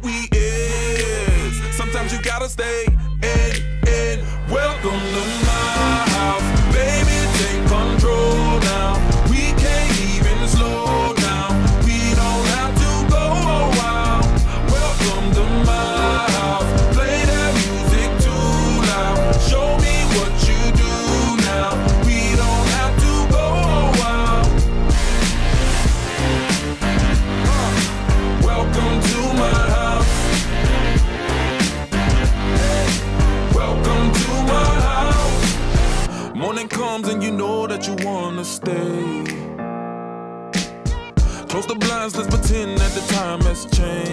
what we is. Sometimes you gotta stay in has changed.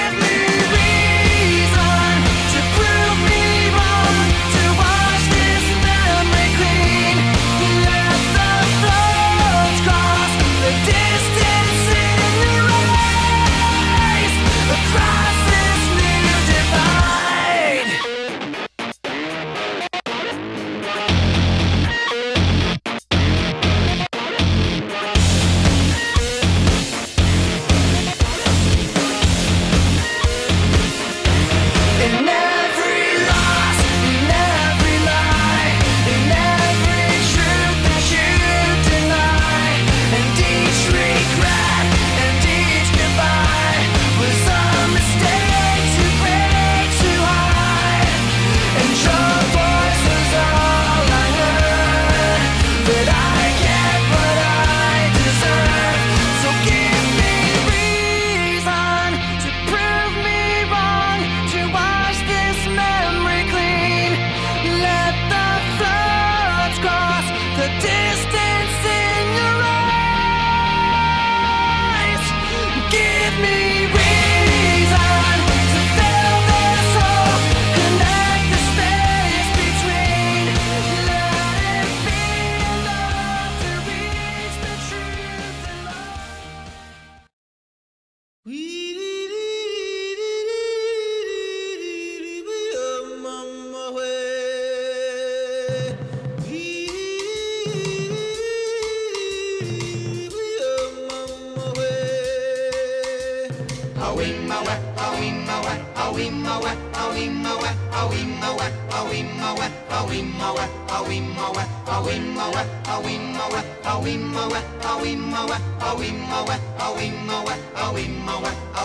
Give me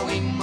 Awimowe,